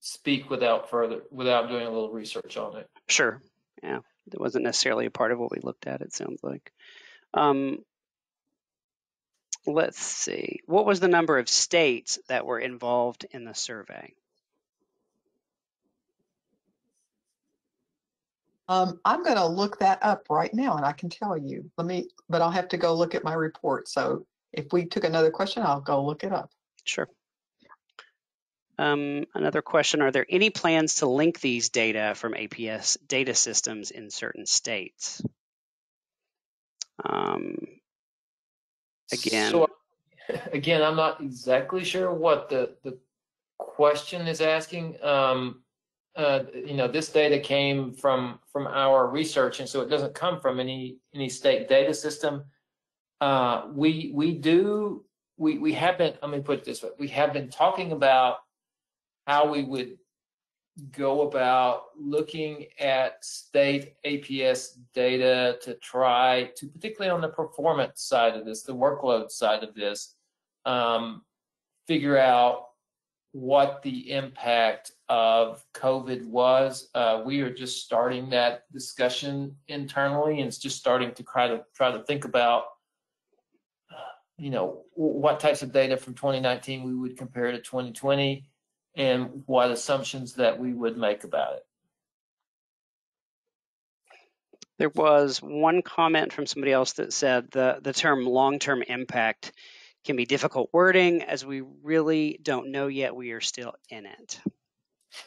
speak without further, without doing a little research on it. Sure. Yeah. It wasn't necessarily a part of what we looked at, it sounds like. Um, let's see, what was the number of states that were involved in the survey? Um, I'm going to look that up right now and I can tell you. Let me, but I'll have to go look at my report. So if we took another question, I'll go look it up. Sure. Um, another question, are there any plans to link these data from APS data systems in certain states? Um, again. So, again, I'm not exactly sure what the, the question is asking. Um, uh, you know, this data came from from our research, and so it doesn't come from any any state data system. Uh, we we do we we have been. Let me put it this way: we have been talking about how we would go about looking at state APS data to try to, particularly on the performance side of this, the workload side of this, um, figure out what the impact of COVID was. Uh, we are just starting that discussion internally, and it's just starting to try to try to think about, you know, what types of data from 2019 we would compare to 2020 and what assumptions that we would make about it. There was one comment from somebody else that said the, the term long-term impact can be difficult wording as we really don't know yet. We are still in it.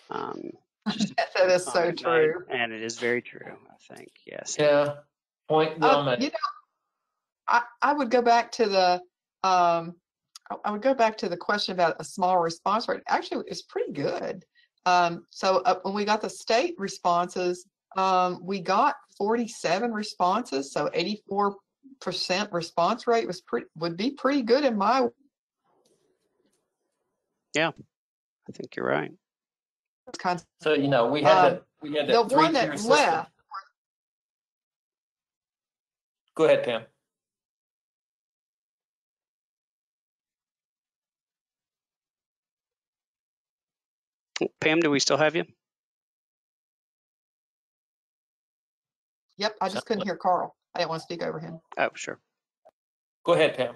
Um, (laughs) That is so comment made, true. And it is very true, I think, yes. Yeah, point well Uh, you know, I, I would go back to the, um, I- I would go back to the question about a small response rate. Actually, it's pretty good. Um, so uh, when we got the state responses, um, we got 47 responses. So 84% response rate was pretty, would be pretty good in my Yeah, I think you're right. So, you know, we had Um, that, we had the that one three-tier that system. left- Go ahead, Pam. Pam, do we still have you? Yep, I just couldn't hear Carl. I didn't want to speak over him. Oh, sure. Go ahead, Pam.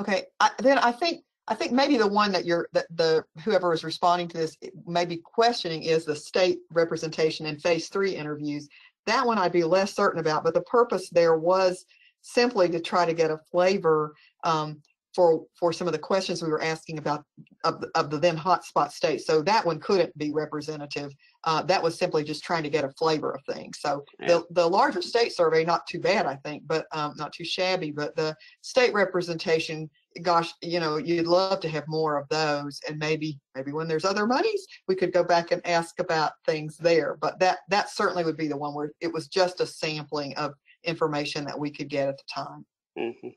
Okay, I, then I think, I think maybe the one that you're, that the, whoever is responding to this may be questioning is the state representation in phase three interviews. That one I'd be less certain about, but the purpose there was simply to try to get a flavor um, for, for some of the questions we were asking about of, the- of the then hotspot states. So that one couldn't be representative. Uh, that was simply just trying to get a flavor of things. So Yeah. the, the larger state survey, not too bad, I think, but um, not too shabby, but the state representation, gosh, you know, you'd love to have more of those. And maybe, maybe when there's other monies, we could go back and ask about things there. But that, that certainly would be the one where it was just a sampling of information that we could get at the time. hmm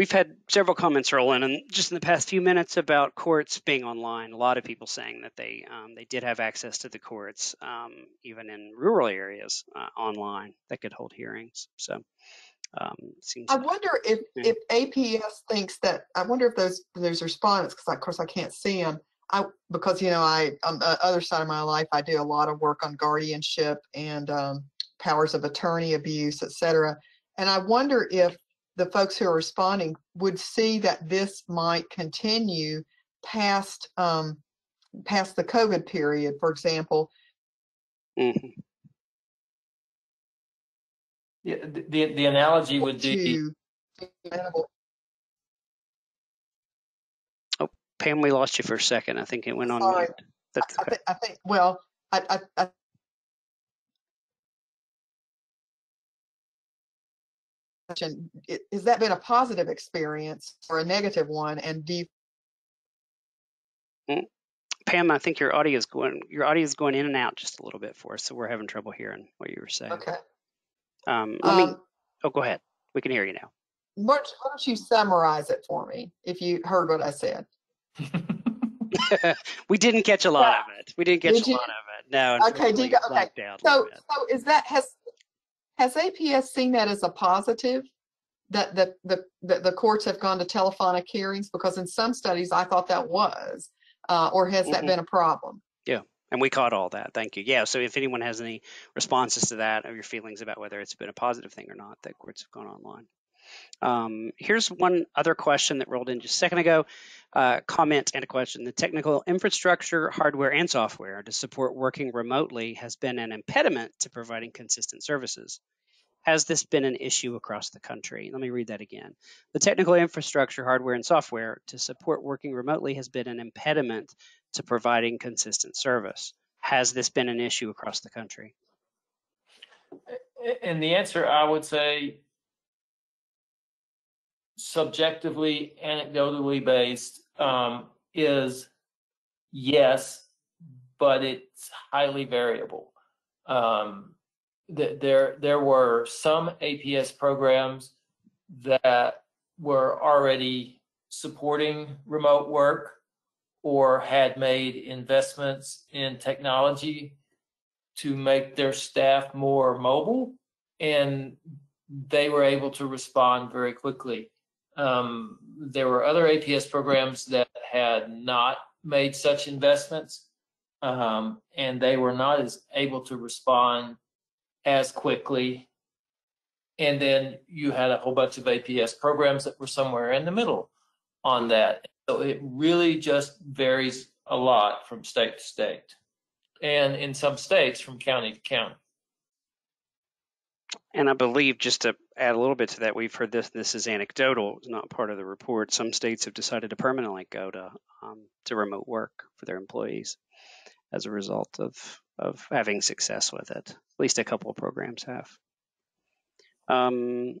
We've had several comments roll in, and just in the past few minutes about courts being online. A lot of people saying that they um, they did have access to the courts, um, even in rural areas, uh, online that could hold hearings. So, um, seems I wonder if, Yeah. if APS thinks that, I wonder if those, those respondents, because of course I can't see them. I, because, you know, I, on the other side of my life, I do a lot of work on guardianship and um, powers of attorney abuse, etc. And I wonder if the folks who are responding would see that this might continue past, um, past the COVID period, for example. Mhm. Yeah, the, the, the analogy would be, to amenable- Pam, we lost you for a second. I think it went on Sorry. mute. That's I, okay. I think, well, I, I, question, has that been a positive experience or a negative one? And do you, Pam, I think your audio is going your audio is going in and out just a little bit for us, so we're having trouble hearing what you were saying. okay. Um, let me. Um, Oh, go ahead. We can hear you now. why don't you summarize it for me if you heard what I said? (laughs) we didn't catch a lot Yeah. of it. We didn't catch Did a you? lot of it. No. Okay, do you go- okay. blanked out a little So, so is that, has, has APS seen that as a positive? That the, the, the, the courts have gone to telephonic hearings? Because in some studies, I thought that was, uh, or has that Mhm. been a problem? Yeah. And we caught all that. Thank you. Yeah. So if anyone has any responses to that or your feelings about whether it's been a positive thing or not, that courts have gone online. Um, here's one other question that rolled in just a second ago. Uh, comment and a question. The technical infrastructure, hardware, and software to support working remotely has been an impediment to providing consistent services. Has this been an issue across the country? Let me read that again. The technical infrastructure, hardware, and software to support working remotely has been an impediment to providing consistent service. Has this been an issue across the country? and the answer I would say subjectively, anecdotally based, um, is yes, but it's highly variable. Um, th- there, there were some APS programs that were already supporting remote work or had made investments in technology to make their staff more mobile and they were able to respond very quickly. Um, there were other APS programs that had not made such investments, um, and they were not as able to respond as quickly. And then you had a whole bunch of APS programs that were somewhere in the middle on that. So it really just varies a lot from state to state, and in some states from county to county. And I believe, just to add a little bit to that, we've heard this. This is anecdotal; it's not part of the report. Some states have decided to permanently go to um, to remote work for their employees as a result of of having success with it. At least a couple of programs have. Um,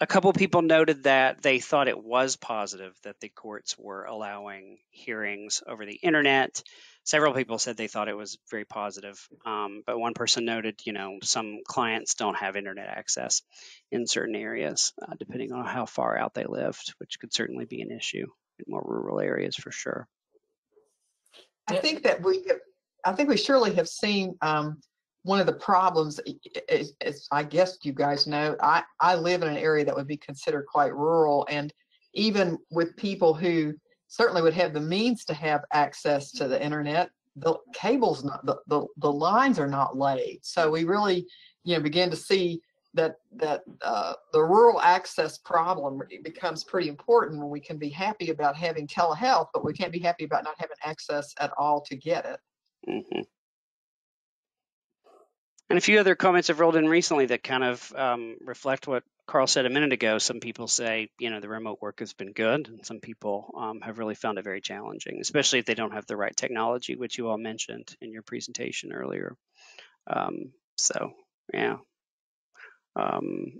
a couple people noted that they thought it was positive that the courts were allowing hearings over the internet. Several people said they thought it was very positive, um, but one person noted, you know, some clients don't have internet access in certain areas, uh, depending on how far out they lived, which could certainly be an issue in more rural areas for sure. I think that we, have- I think we surely have seen um, one of the problems, i- i- is, is, I guess you guys know, I, I live in an area that would be considered quite rural. And even with people who certainly would have the means to have access to the internet, the cables, not the, the, the lines are not laid. So we really, you know, begin to see that, that uh, the rural access problem becomes pretty important when we can be happy about having telehealth, but we can't be happy about not having access at all to get it. hmm And a few other comments have rolled in recently that kind of um, reflect what Carl said a minute ago. Some people say, you know, the remote work has been good, and some people um, have really found it very challenging, especially if they don't have the right technology, which you all mentioned in your presentation earlier. Um, so, yeah. Um,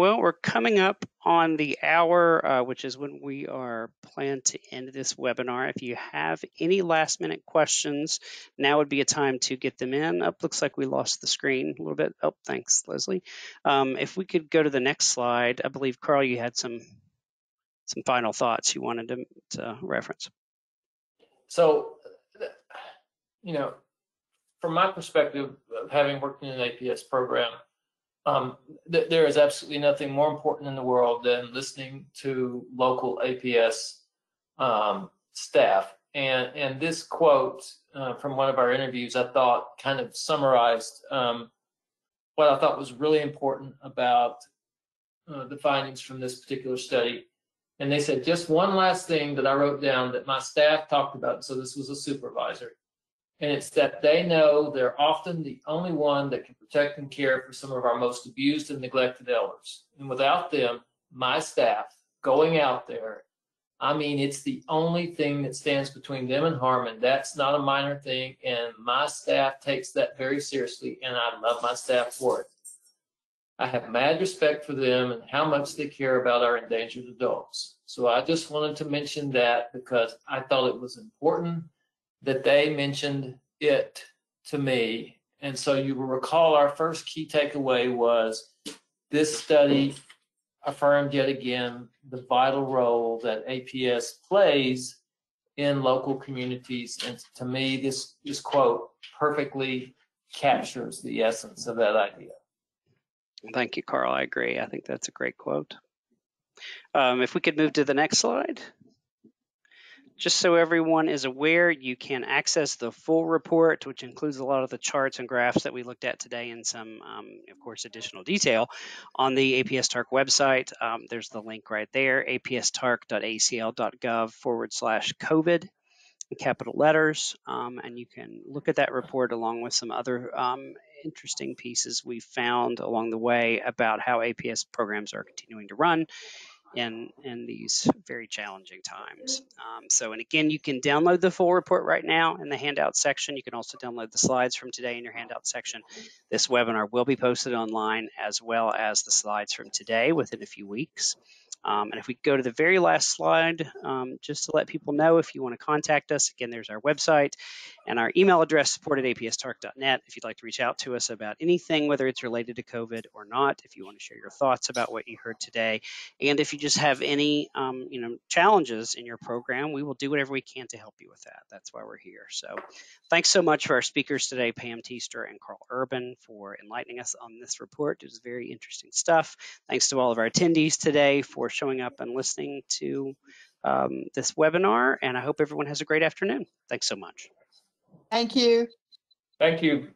well, we're coming up on the hour, uh, which is when we are planned to end this webinar. If you have any last minute questions, now would be a time to get them in. Up, looks like we lost the screen a little bit. Oh, thanks, Leslie. Um, if we could go to the next slide, I believe Carl, you had some some final thoughts you wanted to, to reference. So, you know, from my perspective of having worked in an APS program, um, th- there is absolutely nothing more important in the world than listening to local APS um, staff. And and this quote uh, from one of our interviews, I thought kind of summarized um, what I thought was really important about uh, the findings from this particular study. And they said, just one last thing that I wrote down that my staff talked about. So this was a supervisor. And it's that they know they're often the only one that can protect and care for some of our most abused and neglected elders. And without them, my staff going out there, I mean, it's the only thing that stands between them and harm. And that's not a minor thing. And my staff takes that very seriously. And I love my staff for it. I have mad respect for them and how much they care about our endangered adults. So I just wanted to mention that because I thought it was important that they mentioned it to me. And so you will recall our first key takeaway was this study affirmed yet again the vital role that APS plays in local communities. And to me, this, this quote perfectly captures the essence of that idea. Thank you, Carl. I agree. I think that's a great quote. Um, if we could move to the next slide. Just so everyone is aware, you can access the full report, which includes a lot of the charts and graphs that we looked at today and some, um, of course, additional detail on the APS TARC website. Um, there's the link right there, apstarc.acl.gov forward slash COVID capital letters. Um, and you can look at that report along with some other um, interesting pieces we found along the way about how APS programs are continuing to run in in these very challenging times. Um, so, and again, you can download the full report right now in the handout section. You can also download the slides from today in your handout section. This webinar will be posted online as well as the slides from today within a few weeks. Um, and if we go to the very last slide, um, just to let people know if you want to contact us, again, there's our website and our email address, support at apstarc.net. If you'd like to reach out to us about anything, whether it's related to COVID or not, if you want to share your thoughts about what you heard today, and if you just have any, um, you know, challenges in your program, we will do whatever we can to help you with that. That's why we're here. So thanks so much for our speakers today, Pam Teaster and Carl Urban, for enlightening us on this report. It was very interesting stuff. Thanks to all of our attendees today for showing up and listening to um, this webinar. And I hope everyone has a great afternoon. Thanks so much. Thank you. Thank you.